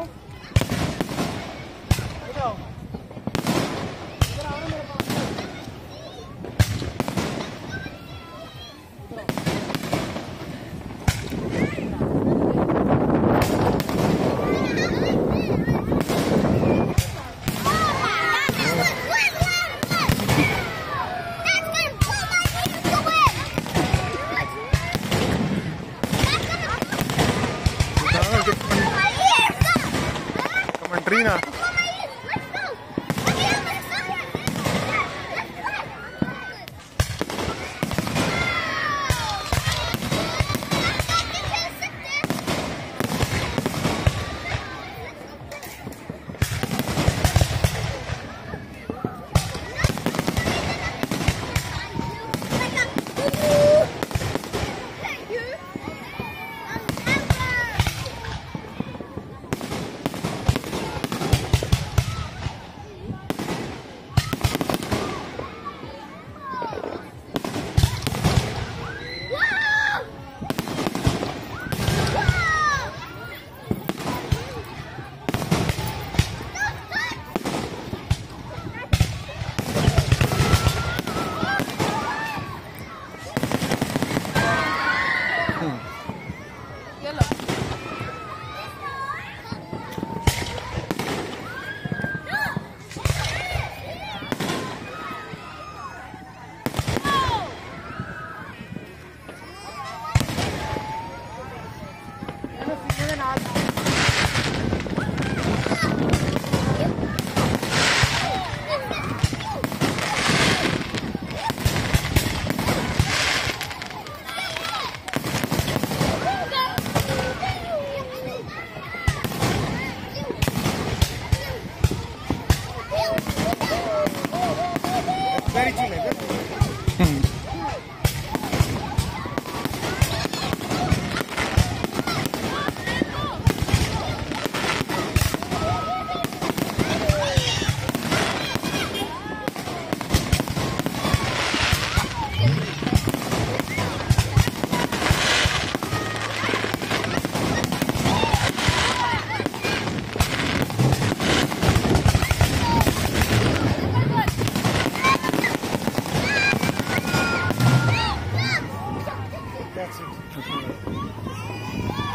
now. Comentrina. That's it.